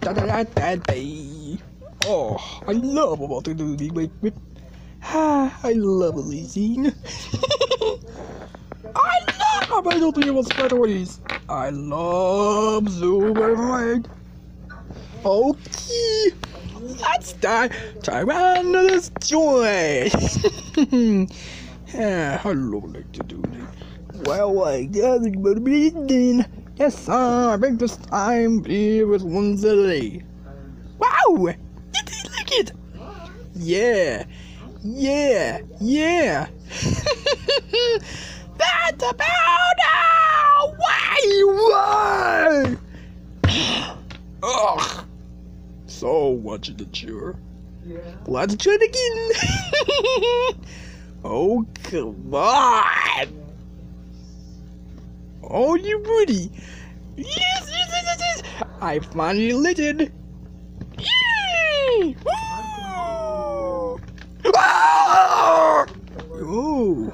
Da da da. Oh, I love about to do the I love Lizine. I love I don't think batteries. I love Superman. Okay, let's die. Tyrannosaurus joy. yeah, I love like to do that. Well, I guess it will be. Yes, sir, I think this time here with one day. Wow! Did he like it? Yeah, yeah, yeah. That's about now! Why? Why? Ugh. So much to chew. Let's try it again. oh, come on. Oh, you ready? Yes, yes, yes, yes, yes. I finally lit it. Yay! Woo! Ah! Ooh.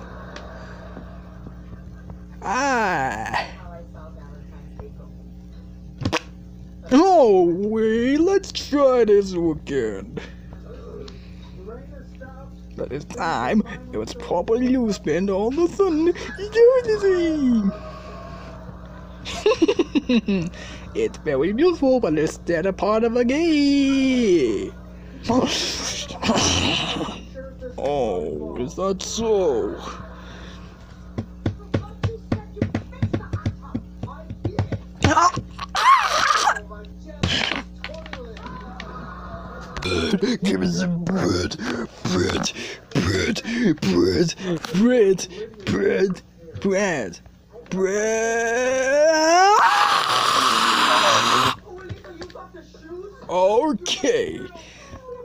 Ah. Oh, wait, let's try this again. But this time, it was properly spent on the sun. it's very useful, but it's still a part of a game. oh, is that so? Give me some bread, bread, bread, bread, bread, bread, bread. Okay,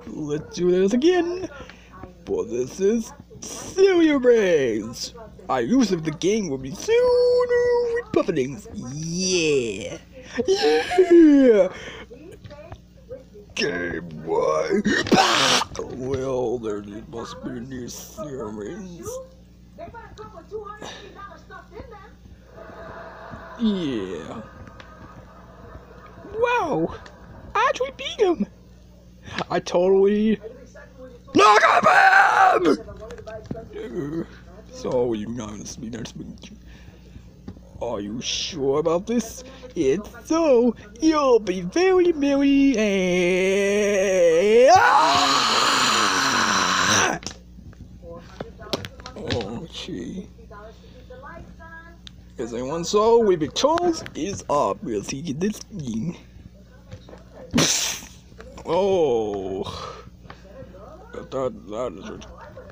let's do this again. But this is cereal brains. I use if the game will be soon with. Yeah. Yeah. Game Boy. well, there must be new sermons. Yeah. Wow. I actually beat him. I totally knock up him. So you guys be meet you. Are you sure about this? If so, you'll be very, very. Ah! Oh, gee. As anyone saw, Wavy Charles is obviously this thing. oh. That, that is it.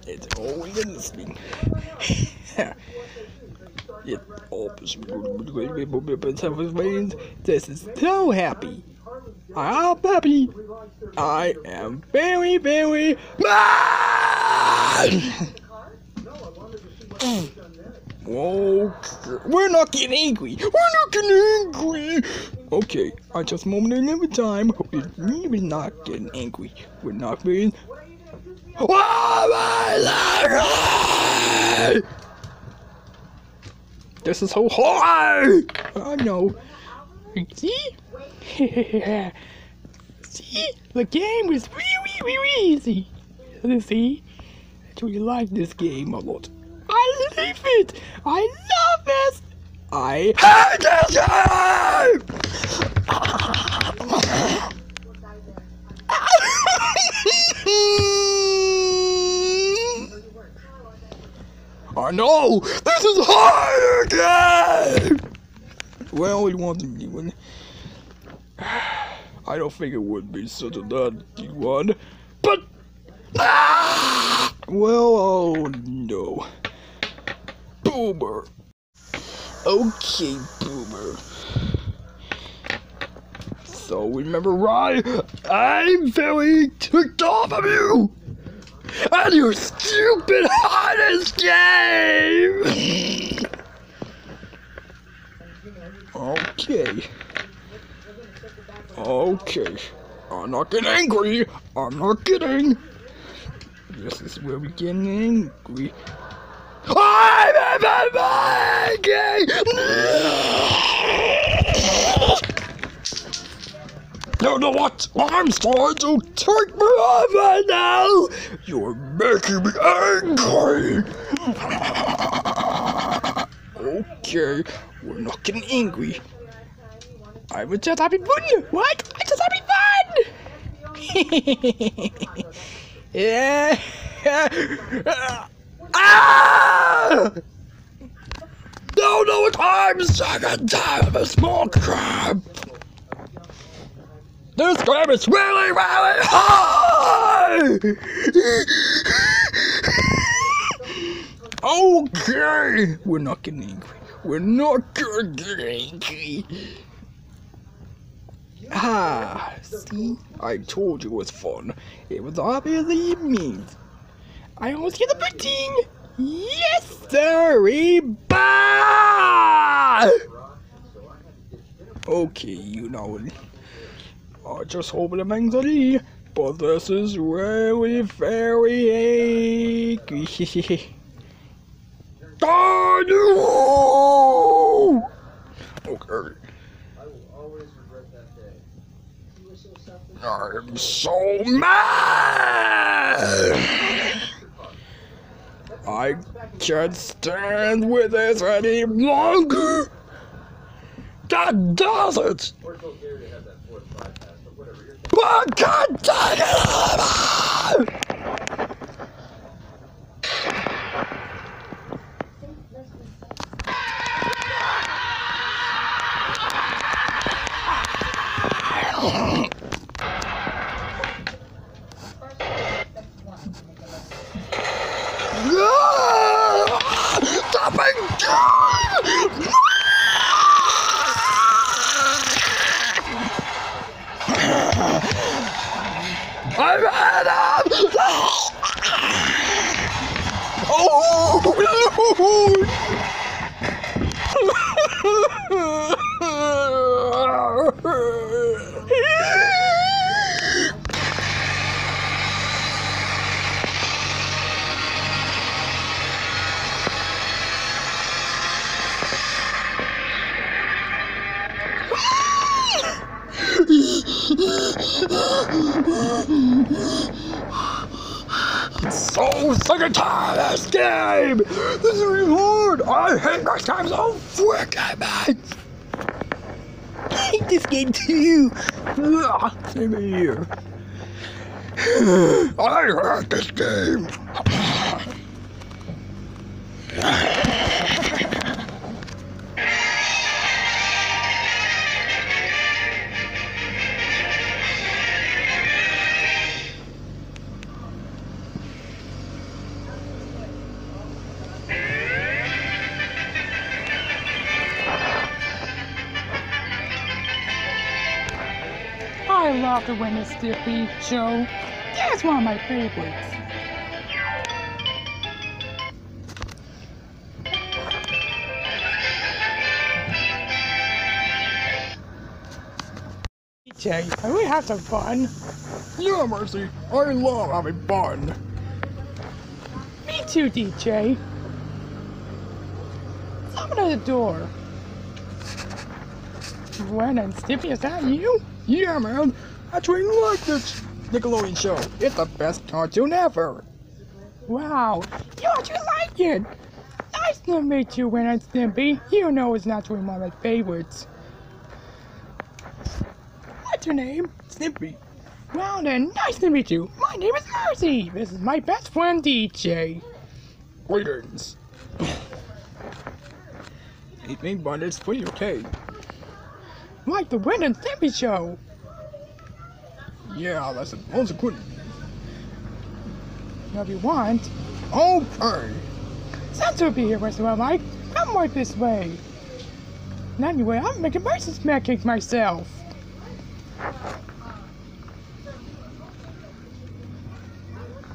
It's always in this thing. It opens This is so happy. I'm happy. I am very, very mad. Okay. We're not getting angry. We're not getting angry. Okay, I just moment every time. We're not getting angry. We're not being. Oh my this is so hard! I know. See? See? The game is really, really easy. See? I actually like this game a lot. I love it! I love this! I hate this game! I know! This is hard again! Well, to be one. I don't think it would be such a dirty one. But. Ah! Well, oh no. Boomer. Okay, Boomer. So remember why I'm very ticked off of you! And your stupid hardest game! okay. Okay. I'm not getting angry. I'm not kidding. This is where we get angry. Angry! You know what? I'm starting to take me over now. You're making me angry. okay, we're not getting angry. I was just having fun. What? I just having fun. yeah. No, no, I'm second time a small crab. This crab is really, really high. okay, we're not getting angry. We're not gonna get angry. Ah, see? I told you it was fun. It was obviously me. I almost get the pudding! Yes, sir, Bye! Okay, you know, I just hope it mentally, but this is really very angry. oh, no! Okay. I'm so mad! I can't stand with this any longer! God does it! But God dang it! I'm Adam! Oh! so tired of this game! This is hard! I hate this game so freaking much! I hate this game too! Same here. I hate this game! I love the Ren and Stimpy show. That's one of my favorites. DJ, can we have some fun? Yeah, Mercy, I love having fun. Me too, DJ. Someone at the door. Ren and Stimpy, is that you? Yeah, man, I truly like this Nickelodeon show. It's the best cartoon ever. Wow, you actually like it. Nice to meet you, Ren and Stimpy. You know it's naturally one of my favorites. What's your name? Snippy. Well then, nice to meet you. My name is Mercy. This is my best friend DJ. Greetings. Evening, but it's pretty okay. Like the Ren and Stimpy show. Yeah, that's a, that's a good. Now, if you want, oh, Okay. Santa will be here once in a while, Mike. Come right this way. And anyway, I'm making Mercy smack cake myself.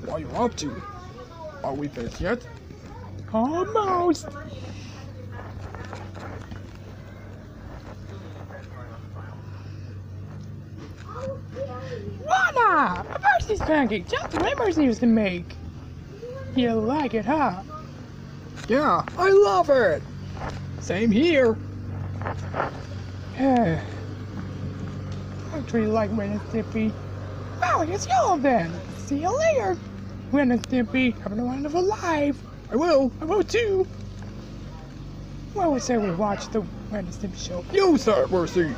What are you up to? Are we finished yet? Almost. Voila! A Mercy's pancake, way Mercy used to make. You like it, huh? Yeah, I love it. Same here. I truly like Ren and. Well, I guess y'all then. See you later. Ren and Stimpy, have a wonderful life. I will. I will too. Well, we say we watch the Ren show. You start, Mercy.